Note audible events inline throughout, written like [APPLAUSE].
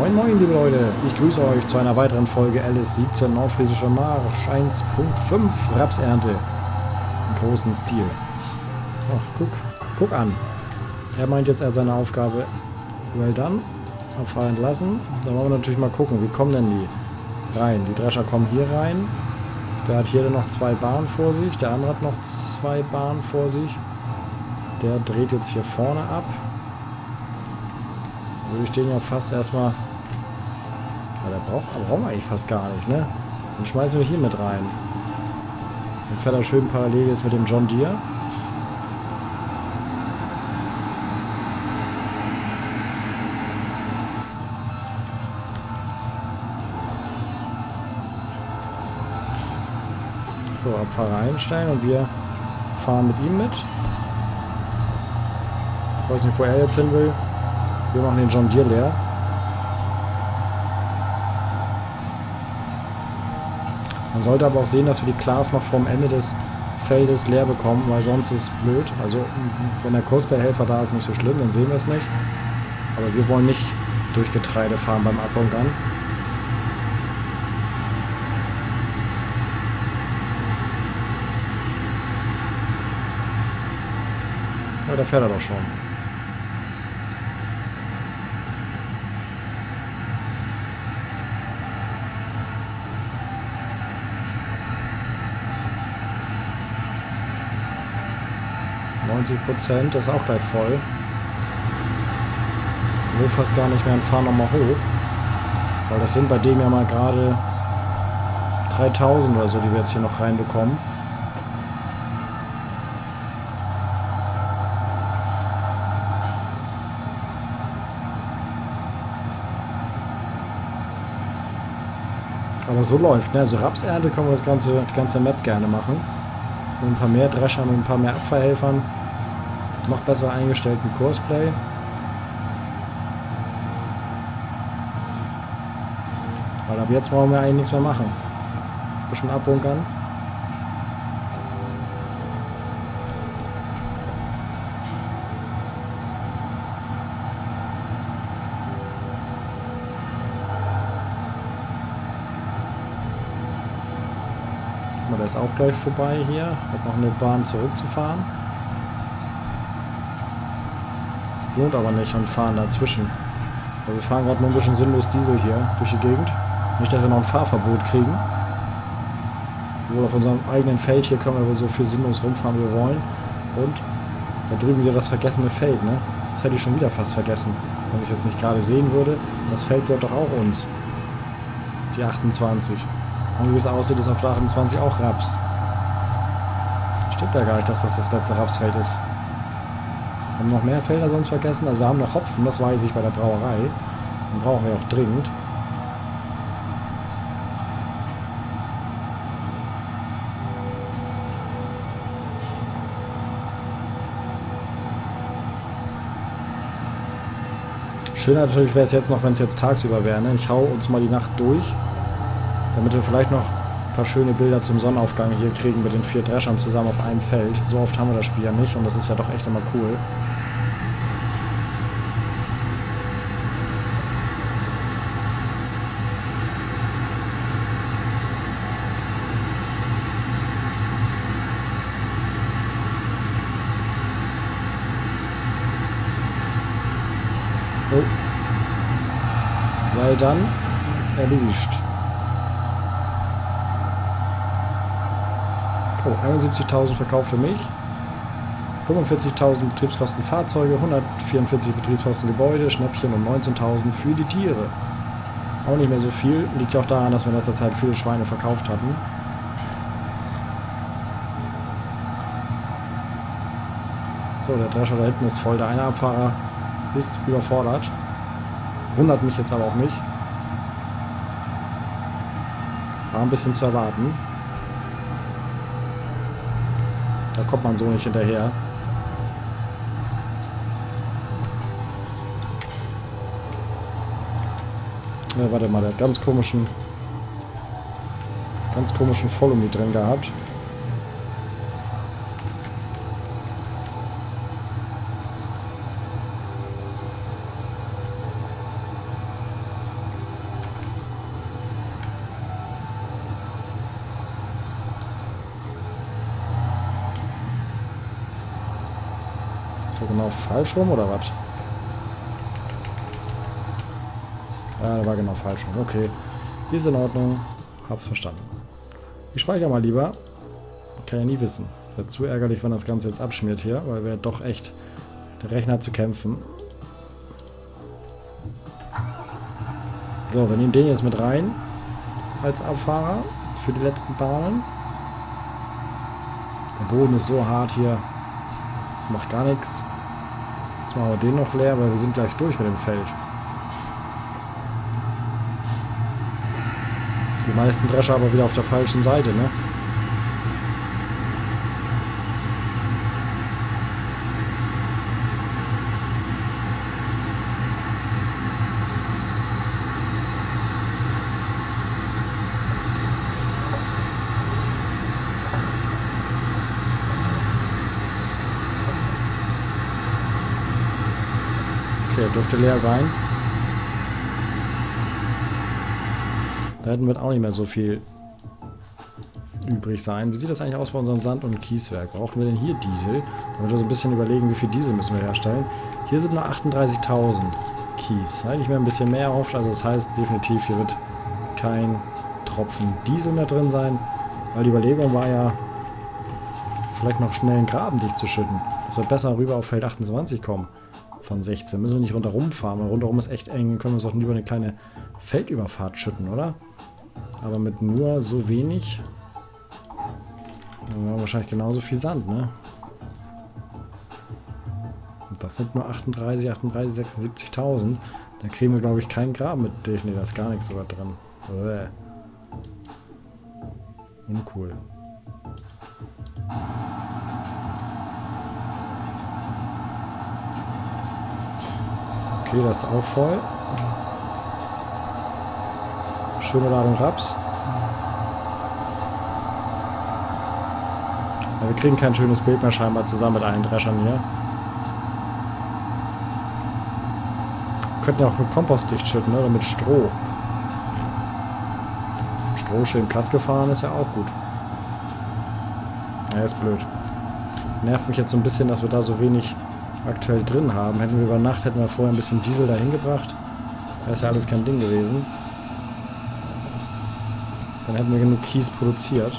Moin Moin liebe Leute, ich grüße euch zu einer weiteren Folge LS17 Nordfriesischer Marsch 1.5 Rapsernte im großen Stil. Ach, guck, guck an. Er meint jetzt, er hat seine Aufgabe well done, Abfall entlassen. Dann wollen wir natürlich mal gucken, wie kommen denn die rein? Die Drescher kommen hier rein. Der hat hier noch zwei Bahnen vor sich, der andere hat noch zwei Bahnen vor sich. Der dreht jetzt hier vorne ab würde ich den ja fast erstmal... Ja, der braucht, brauchen wir eigentlich fast gar nicht, ne? Dann schmeißen wir hier mit rein. Dann fährt er schön parallel jetzt mit dem John Deere. So, Abfahrer einstellen und wir fahren mit ihm mit. Ich weiß nicht, wo er jetzt hin will. Wir machen den John Deere leer. Man sollte aber auch sehen, dass wir die Klaas noch vom Ende des Feldes leer bekommen, weil sonst ist es blöd. Also wenn der Kursbehelfer da ist, nicht so schlimm, dann sehen wir es nicht. Aber wir wollen nicht durch Getreide fahren beim Abbunkern. Ja, da fährt er doch schon. 90 Prozent, ist auch gleich voll. Ich will fast gar nicht mehr und fahren nochmal hoch. Weil das sind bei dem ja mal gerade 3000 oder so, die wir jetzt hier noch reinbekommen. Aber so läuft, ne? Also Rapsernte können wir das ganze, die ganze Map gerne machen. Mit ein paar mehr Dreschern und ein paar mehr Abfallhelfern noch besser eingestellten Kursplay. Weil ab jetzt brauchen wir eigentlich nichts mehr machen. Ein bisschen abbunkern. Der ist auch gleich vorbei hier. Hat noch eine Bahn zurückzufahren. Lohnt aber nicht und fahren dazwischen. Weil wir fahren gerade nur ein bisschen sinnlos Diesel hier durch die Gegend. Nicht, dass wir noch ein Fahrverbot kriegen. Wohl auf unserem eigenen Feld hier können wir wohl so viel sinnlos rumfahren, wie wir wollen. Und da drüben wieder das vergessene Feld, ne? Das hätte ich schon wieder fast vergessen. Wenn ich es jetzt nicht gerade sehen würde, das Feld gehört doch auch uns. Die 28. Und wie es aussieht, ist auf der 28 auch Raps. Stimmt ja gar nicht, dass das das letzte Rapsfeld ist. Haben noch mehr Felder sonst vergessen? Also wir haben noch Hopfen, das weiß ich bei der Brauerei. Den brauchen wir auch dringend. Schön natürlich wäre es jetzt noch, wenn es jetzt tagsüber wäre. Ne? Ich hau uns mal die Nacht durch, damit wir vielleicht noch ein paar schöne Bilder zum Sonnenaufgang hier kriegen mit den vier Dreschern zusammen auf einem Feld. So oft haben wir das Spiel ja nicht und das ist ja doch echt immer cool. Weil dann erledigt. Oh, 71.000 verkaufte Milch. 45.000 Betriebskosten Fahrzeuge, 144 Betriebskosten Gebäude, Schnäppchen und 19.000 für die Tiere. Auch nicht mehr so viel. Liegt ja auch daran, dass wir in letzter Zeit viele Schweine verkauft hatten. So, der Drescher da hinten ist voll. Der eine Abfahrer ist überfordert. Wundert mich jetzt aber auch nicht. War ein bisschen zu erwarten. Da kommt man so nicht hinterher. Ja, warte mal, der hat ganz komischen ganz komischen Follow-Me drin gehabt. Ist genau falsch rum oder was? Ja, der war genau falsch rum. Okay. Ist in Ordnung. Hab's verstanden. Ich speichere mal lieber. Kann ja nie wissen. Wäre zu ärgerlich, wenn das Ganze jetzt abschmiert hier, weil wir doch echt der Rechner zu kämpfen. So, wir nehmen den jetzt mit rein als Abfahrer für die letzten Bahnen. Der Boden ist so hart hier. Das macht gar nichts. Jetzt machen wir den noch leer, weil wir sind gleich durch mit dem Feld. Die meisten Drescher aber wieder auf der falschen Seite, ne? Dürfte leer sein. Da hätten wir auch nicht mehr so viel übrig sein. Wie sieht das eigentlich aus bei unserem Sand- und Kieswerk? Brauchen wir denn hier Diesel? Damit wir so ein bisschen überlegen, wie viel Diesel müssen wir herstellen. Hier sind nur 38.000 Kies. Hätte ich mir ein bisschen mehr erhofft. Also das heißt definitiv, hier wird kein Tropfen Diesel mehr drin sein. Weil die Überlegung war ja, vielleicht noch schnell einen Graben dicht zu schütten. Dass wir besser rüber auf Feld 28 kommen von 16. Müssen wir nicht rundherum fahren, weil rundherum ist echt eng. Können wir uns auch lieber eine kleine Feldüberfahrt schütten, oder? Aber mit nur so wenig dann haben wir wahrscheinlich genauso viel Sand, ne? Und das sind nur 38, 38, 76.000. Da kriegen wir, glaube ich, keinen Graben mit. Ne, da ist gar nichts sogar drin. Bäh. Uncool. Okay, das ist auch voll. Schöne Ladung Raps. Ja, wir kriegen kein schönes Bild mehr scheinbar zusammen mit allen Dreschern hier. Wir könnten ja auch mit Kompost dicht schütten, ne? oder mit Stroh. Stroh schön platt gefahren ist ja auch gut. Ja, ist blöd. Nervt mich jetzt so ein bisschen, dass wir da so wenig aktuell drin haben. Hätten wir über Nacht, hätten wir vorher ein bisschen Diesel dahin gebracht. Wäre ist ja alles kein Ding gewesen. Dann hätten wir genug Kies produziert.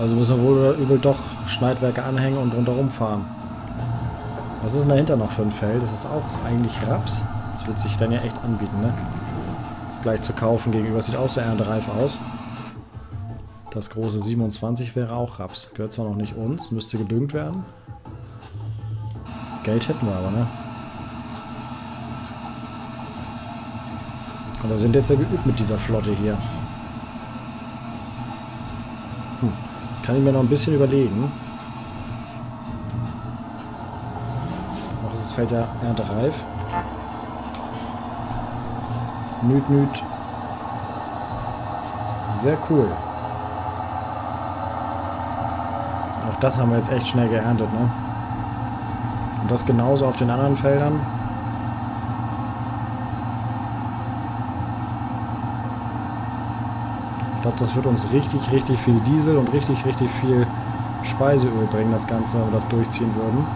Also müssen wir wohl übel doch Schneidwerke anhängen und rundherum fahren. Was ist denn dahinter noch für ein Feld? Das ist auch eigentlich Raps. Das wird sich dann ja echt anbieten, ne? Das gleich zu kaufen gegenüber. Sieht auch so erntereif aus. Das große 27 wäre auch Raps. Gehört zwar noch nicht uns, müsste gedüngt werden. Geld hätten wir aber, ne? Und wir sind jetzt ja geübt mit dieser Flotte hier. Kann ich mir noch ein bisschen überlegen. Noch ist das Feld ja erntereif. Nüt, nüt. Sehr cool. Auch das haben wir jetzt echt schnell geerntet, ne? Und das genauso auf den anderen Feldern. Ich glaube, das wird uns richtig, richtig viel Diesel und richtig, richtig viel Speiseöl bringen, das Ganze, wenn wir das durchziehen würden.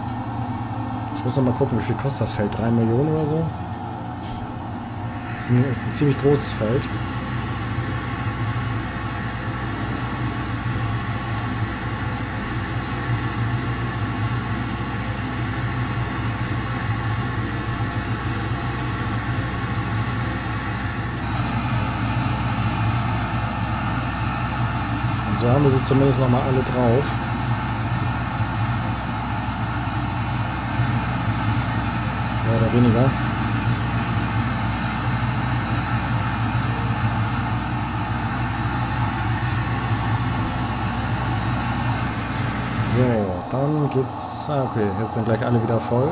Ich muss noch mal gucken, wie viel kostet das Feld? 3 Millionen oder so? Das ist ein, ist ein ziemlich großes Feld. Und so haben wir sie zumindest noch mal alle drauf. Mehr oder weniger. So, dann geht's. Ah, okay, jetzt sind gleich alle wieder voll.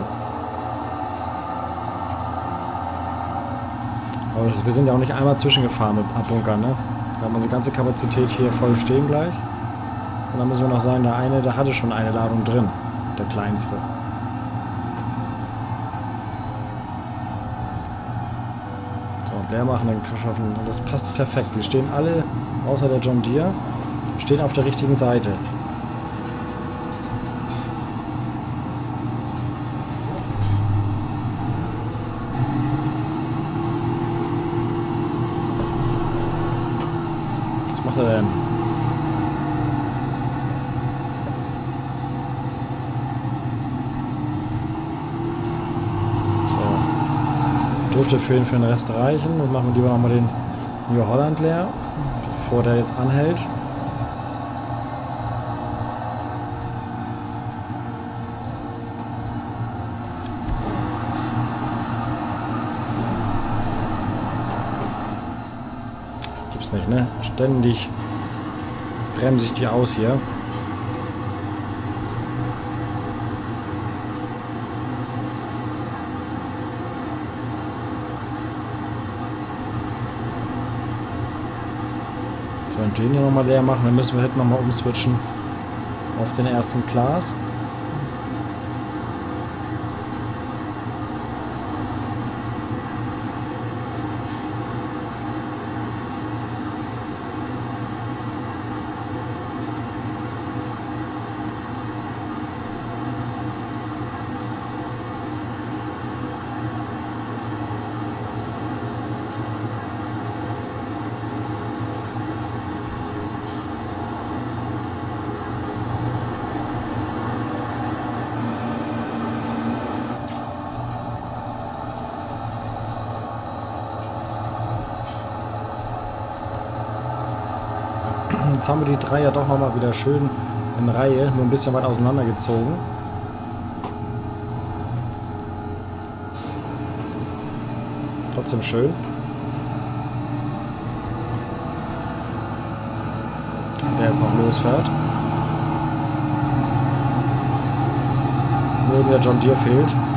Aber wir sind ja auch nicht einmal zwischengefahren mit Abbunkern, ne? Wir haben unsere ganze Kapazität hier voll stehen gleich. Und dann müssen wir noch sagen, der eine, der hatte schon eine Ladung drin. Der kleinste. So, und leer machen, dann schaffen. Das passt perfekt. Wir stehen alle, außer der John Deere, stehen auf der richtigen Seite. Denn? So. Dürfte für ihn für den Rest reichen. Und machen wir lieber nochmal den New Holland leer, bevor der jetzt anhält. Nicht, ne? Ständig bremse ich die aus hier. So, den hier nochmal leer machen. Dann müssen wir hinten nochmal umswitchen auf den ersten Glas. Jetzt haben wir die drei ja doch nochmal wieder schön in Reihe, nur ein bisschen weit auseinandergezogen. Trotzdem schön. Der jetzt noch losfährt. Nur der John Deere fehlt.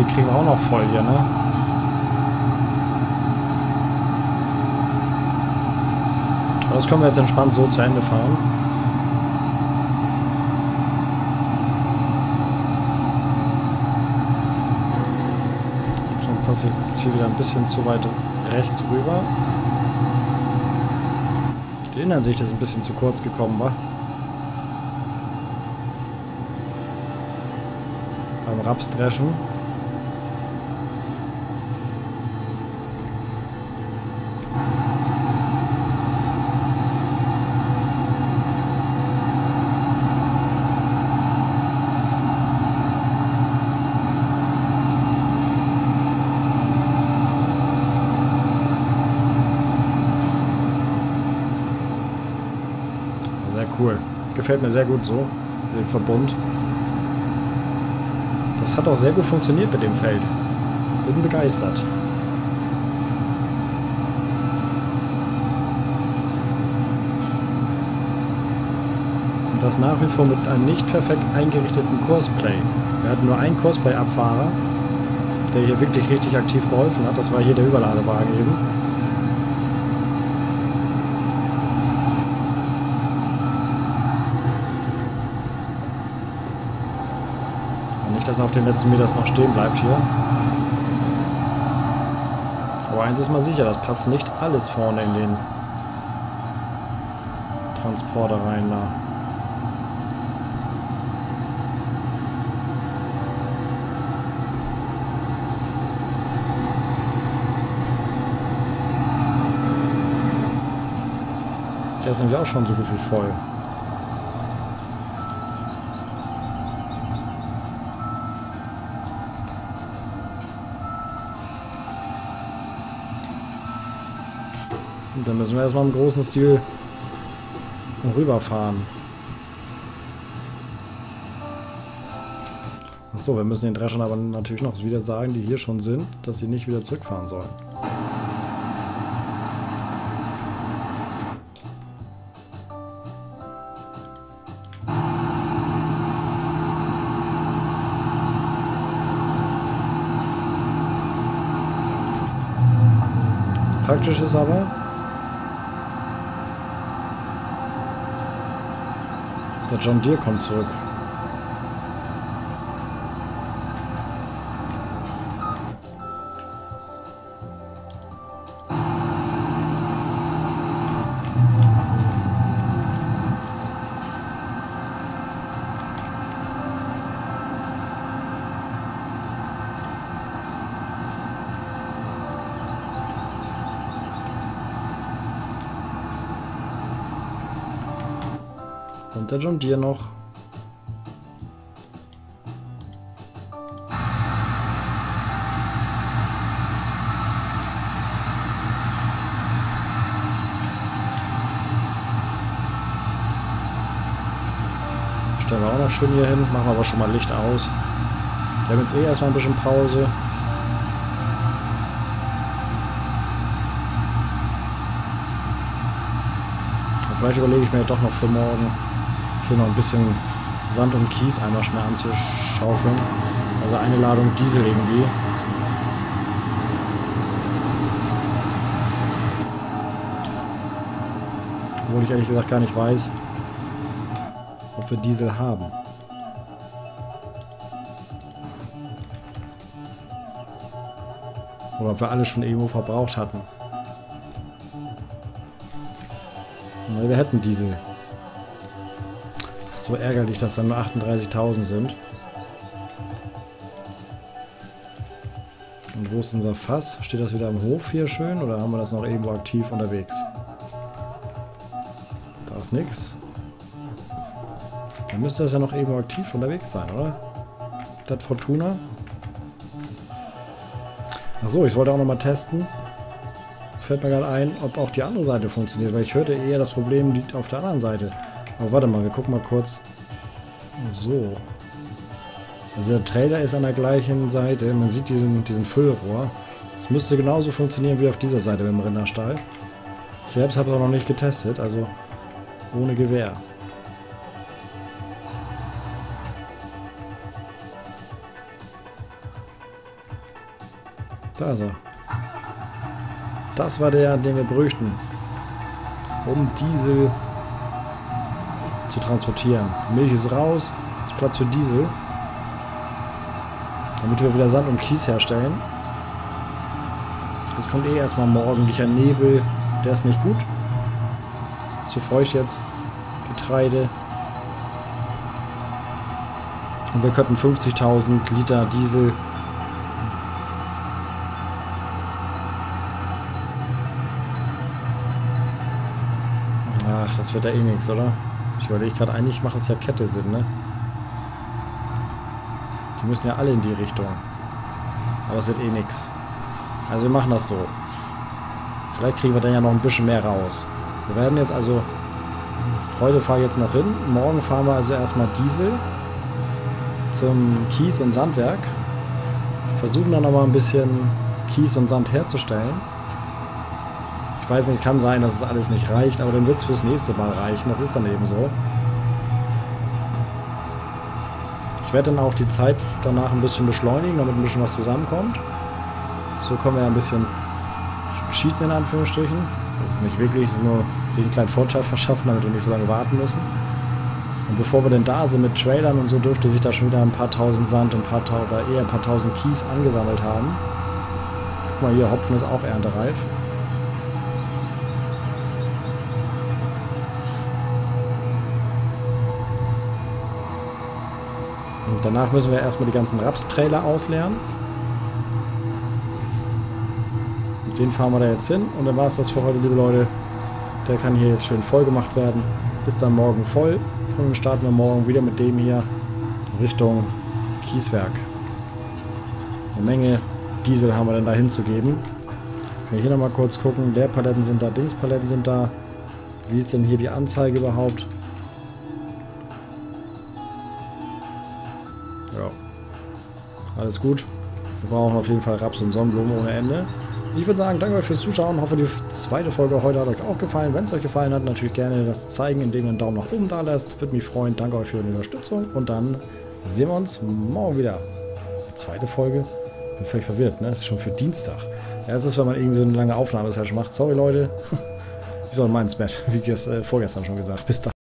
Den kriegen wir auch noch voll hier, ne? Das können wir jetzt entspannt so zu Ende fahren. Schon passe ich jetzt hier wieder ein bisschen zu weit rechts rüber. Die Innenansicht ist ein bisschen zu kurz gekommen, wa? Beim Rapsdreschen. Sehr cool. Gefällt mir sehr gut so, den Verbund. Das hat auch sehr gut funktioniert mit dem Feld. Bin begeistert. Und das nach wie vor mit einem nicht perfekt eingerichteten Kursplay. Wir hatten nur einen Kursplay-Abfahrer, der hier wirklich richtig aktiv geholfen hat. Das war hier der Überladewagen eben. Nicht, auf den letzten Metern noch stehen bleibt hier. Aber eins ist mal sicher, das passt nicht alles vorne in den Transporter rein da. Der ist nämlich auch schon so gut wie voll. Und dann müssen wir erstmal im großen Stil rüberfahren. Achso, wir müssen den Dreschern aber natürlich noch wieder sagen, die hier schon sind, dass sie nicht wieder zurückfahren sollen. Das Praktische ist aber, der John Deere kommt zurück. Der John Deere noch. Stellen wir auch noch schön hier hin, machen wir aber schon mal Licht aus. Wir haben jetzt eh erstmal ein bisschen Pause. Vielleicht überlege ich mir doch noch für morgen hier noch ein bisschen Sand und Kies einmal schnell anzuschaufeln. Also eine Ladung Diesel irgendwie. Obwohl ich ehrlich gesagt gar nicht weiß, ob wir Diesel haben. Oder ob wir alle schon irgendwo verbraucht hatten. Na, wir hätten Diesel. So ärgerlich, dass dann nur 38.000 sind. Und wo ist unser Fass? Steht das wieder am Hof hier schön oder haben wir das noch irgendwo aktiv unterwegs? Da ist nichts. Dann müsste das ja noch irgendwo aktiv unterwegs sein, oder? Das Fortuna. Achso, ich wollte auch nochmal testen. Fällt mir gerade ein, ob auch die andere Seite funktioniert, weil ich hörte eher, das Problem liegt auf der anderen Seite. Aber warte mal, wir gucken mal kurz. So. Also der Trailer ist an der gleichen Seite. Man sieht diesen, diesen Füllrohr. Das müsste genauso funktionieren wie auf dieser Seite beim Rinderstall. Ich selbst habe es auch noch nicht getestet, also ohne Gewehr. Da ist er. Das war der, den wir bräuchten. Um Diesel zu transportieren. Milch ist raus, ist Platz für Diesel. Damit wir wieder Sand und Kies herstellen. Das kommt eh erstmal morgendlicher Nebel. Der ist nicht gut. Ist zu feucht jetzt. Getreide. Und wir könnten 50.000 Liter Diesel Ach, das wird ja eh nichts, oder? Überlege gerade, eigentlich macht es ja Kette Sinn, ne? Die müssen ja alle in die Richtung. Aber es wird eh nichts. Also wir machen das so. Vielleicht kriegen wir dann ja noch ein bisschen mehr raus. Wir werden jetzt also... Heute fahre ich jetzt noch hin. Morgen fahren wir also erstmal Diesel zum Kies- und Sandwerk. Versuchen dann nochmal ein bisschen Kies und Sand herzustellen. Ich weiß nicht, kann sein, dass es alles nicht reicht, aber dann wird es fürs nächste Mal reichen. Das ist dann eben so. Ich werde dann auch die Zeit danach ein bisschen beschleunigen, damit ein bisschen was zusammenkommt. So können wir ein bisschen cheaten in Anführungsstrichen. Also nicht wirklich, nur sich einen kleinen Vorteil [LAUGHS] verschaffen, damit wir nicht so lange warten müssen. Und bevor wir denn da sind mit Trailern und so, dürfte sich da schon wieder ein paar tausend Sand und paar oder eher ein paar tausend Kies angesammelt haben. Guck mal hier, Hopfen ist auch erntereif. Danach müssen wir erstmal die ganzen Raps-Trailer ausleeren. Mit denen fahren wir da jetzt hin. Und dann war es das für heute, liebe Leute. Der kann hier jetzt schön voll gemacht werden. Bis dann morgen voll. Und dann starten wir morgen wieder mit dem hier Richtung Kieswerk. Eine Menge Diesel haben wir dann da hinzugeben. Kann ich hier nochmal kurz gucken. Leerpaletten sind da, Dingspaletten sind da. Wie ist denn hier die Anzeige überhaupt? Alles gut. Wir brauchen auf jeden Fall Raps und Sonnenblumen ohne Ende. Ich würde sagen, danke euch fürs Zuschauen. Hoffe, die zweite Folge heute hat euch auch gefallen. Wenn es euch gefallen hat, natürlich gerne das zeigen, indem ihr einen Daumen nach oben da lasst. Würde mich freuen. Danke euch für die Unterstützung. Und dann sehen wir uns morgen wieder. Die zweite Folge. Bin völlig verwirrt, ne? Das ist schon für Dienstag. Ja, das ist, wenn man irgendwie so eine lange Aufnahme macht. Sorry, Leute. Ich soll ins Bett, wie gest, äh, vorgestern schon gesagt. Bis dann.